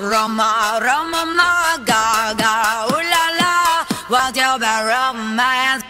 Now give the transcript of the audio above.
Roma, Roma, Gaga, ooh la la, what's your romance?